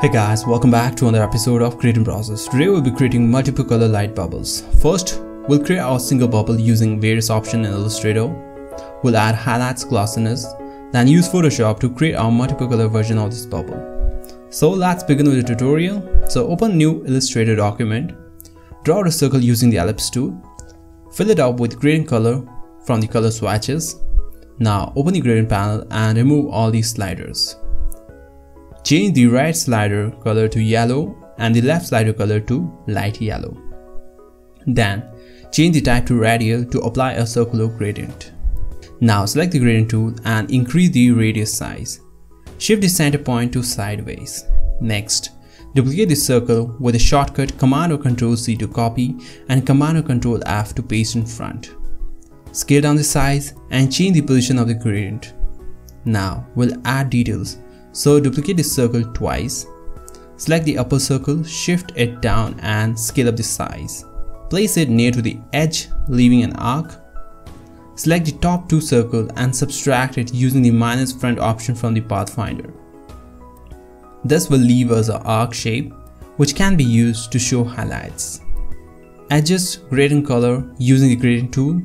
Hey guys, welcome back to another episode of Creatnprocess. Today we'll be creating multiple color light bubbles. First, we'll create our single bubble using various options in Illustrator. We'll add highlights glossiness, then use Photoshop to create our multiple color version of this bubble. So let's begin with the tutorial. So open new Illustrator document, draw a circle using the ellipse tool, fill it up with gradient color from the color swatches. Now open the gradient panel and remove all these sliders. Change the right slider color to yellow and the left slider color to light yellow. Then, change the type to radial to apply a circular gradient. Now select the gradient tool and increase the radius size. Shift the center point to sideways. Next, duplicate the circle with the shortcut Command or Control C to copy and Command or Control F to paste in front. Scale down the size and change the position of the gradient. Now, we'll add details so duplicate the circle twice. Select the upper circle, shift it down and scale up the size. Place it near to the edge, leaving an arc. Select the top two circles and subtract it using the minus front option from the Pathfinder. This will leave us an arc shape, which can be used to show highlights. Adjust gradient color using the gradient tool.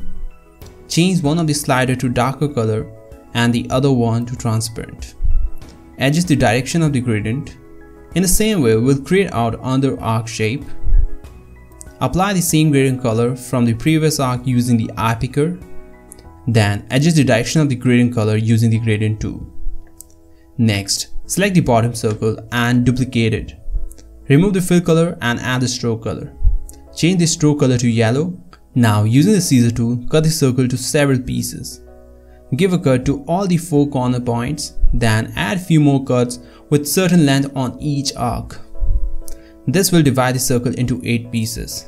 Change one of the slider to darker color and the other one to transparent adjust the direction of the gradient. In the same way, we'll create our under arc shape. Apply the same gradient color from the previous arc using the eye picker. Then adjust the direction of the gradient color using the gradient tool. Next, select the bottom circle and duplicate it. Remove the fill color and add the stroke color. Change the stroke color to yellow. Now using the scissor tool, cut the circle to several pieces. Give a cut to all the four corner points, then add a few more cuts with certain length on each arc. This will divide the circle into 8 pieces.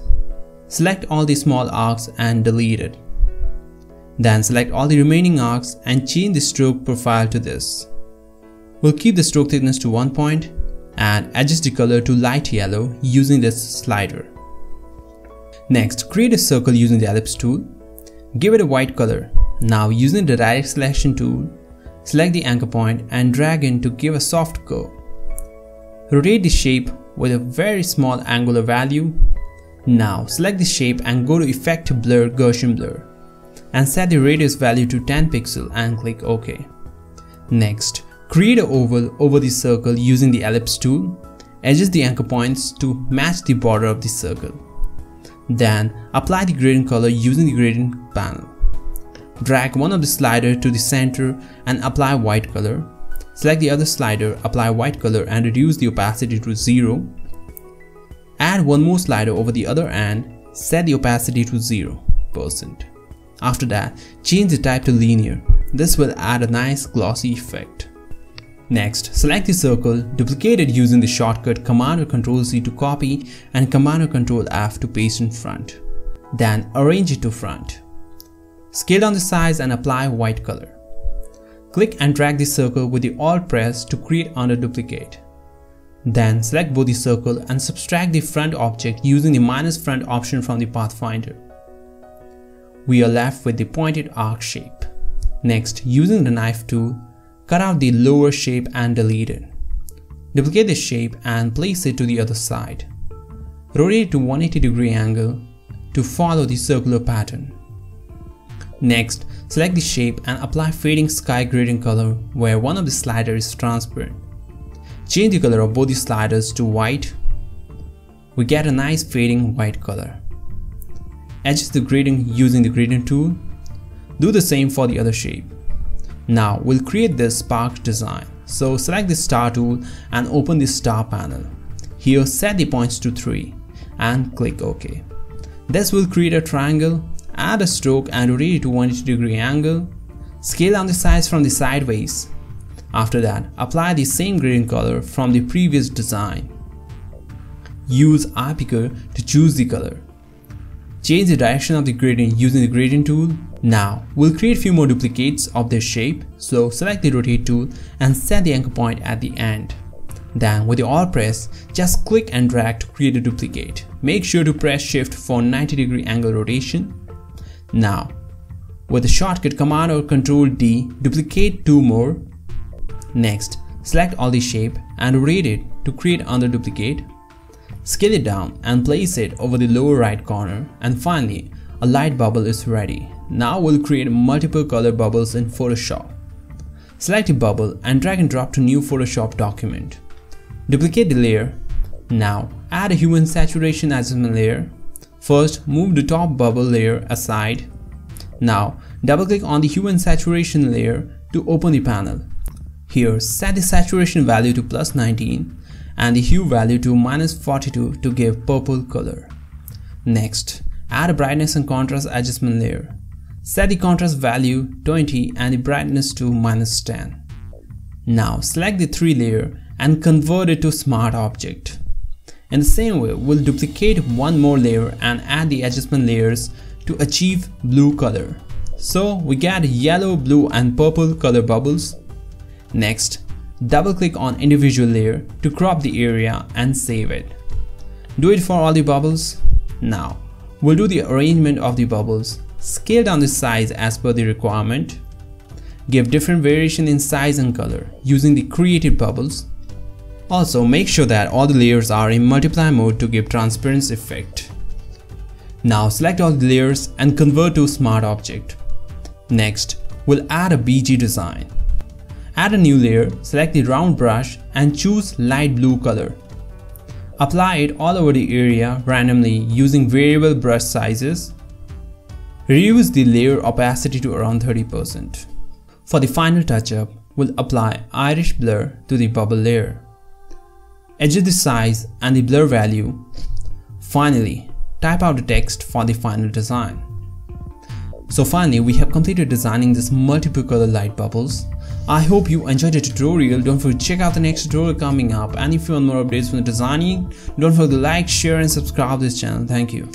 Select all the small arcs and delete it. Then select all the remaining arcs and change the stroke profile to this. We'll keep the stroke thickness to 1 point and adjust the color to light yellow using this slider. Next, create a circle using the ellipse tool. Give it a white color now using the direct selection tool, select the anchor point and drag in to give a soft curve. Rotate the shape with a very small angular value. Now select the shape and go to Effect Blur Gaussian Blur and set the radius value to 10 pixel and click OK. Next, create an oval over the circle using the ellipse tool. Adjust the anchor points to match the border of the circle. Then apply the gradient color using the gradient panel. Drag one of the slider to the center and apply white color. Select the other slider, apply white color and reduce the opacity to 0. Add one more slider over the other and set the opacity to 0%. After that, change the type to linear. This will add a nice glossy effect. Next, select the circle, duplicate it using the shortcut Command or Control C to copy and Command or Control F to paste in front. Then arrange it to front. Scale down the size and apply white color. Click and drag the circle with the Alt press to create under duplicate. Then select both the circle and subtract the front object using the minus front option from the Pathfinder. We are left with the pointed arc shape. Next, using the knife tool, cut out the lower shape and delete it. Duplicate the shape and place it to the other side. Rotate it to 180 degree angle to follow the circular pattern. Next, select the shape and apply fading sky gradient color where one of the sliders is transparent. Change the color of both the sliders to white. We get a nice fading white color. Adjust the gradient using the gradient tool. Do the same for the other shape. Now we'll create this spark design. So select the star tool and open the star panel. Here set the points to 3 and click OK. This will create a triangle Add a stroke and rotate it to 180 degree angle. Scale down the size from the sideways. After that, apply the same gradient color from the previous design. Use eye picker to choose the color. Change the direction of the gradient using the gradient tool. Now, we'll create a few more duplicates of this shape, so select the rotate tool and set the anchor point at the end. Then with the alt press, just click and drag to create a duplicate. Make sure to press shift for 90 degree angle rotation now, with the shortcut Command or Control D, duplicate two more. Next, select all the shape and rotate it to create another duplicate. Scale it down and place it over the lower right corner and finally a light bubble is ready. Now we'll create multiple color bubbles in Photoshop. Select a bubble and drag and drop to new Photoshop document. Duplicate the layer. Now add a hue and saturation adjustment layer. First move the top bubble layer aside. Now double click on the hue and saturation layer to open the panel. Here set the saturation value to plus 19 and the hue value to minus 42 to give purple color. Next, add a brightness and contrast adjustment layer. Set the contrast value 20 and the brightness to minus 10. Now select the 3 layer and convert it to smart object. In the same way, we'll duplicate one more layer and add the adjustment layers to achieve blue color. So we get yellow, blue and purple color bubbles Next, double click on individual layer to crop the area and save it. Do it for all the bubbles. Now, we'll do the arrangement of the bubbles. Scale down the size as per the requirement. Give different variation in size and color using the created bubbles. Also make sure that all the layers are in multiply mode to give transparency effect. Now select all the layers and convert to smart object. Next, we'll add a BG design. Add a new layer, select the round brush and choose light blue color. Apply it all over the area randomly using variable brush sizes. Reduce the layer opacity to around 30%. For the final touch-up, we'll apply Irish blur to the bubble layer. Adjust the size and the blur value. Finally, type out the text for the final design. So finally, we have completed designing this multiple color light bubbles. I hope you enjoyed the tutorial. Don't forget to check out the next tutorial coming up. And if you want more updates from the designing, don't forget to like, share and subscribe this channel. Thank you.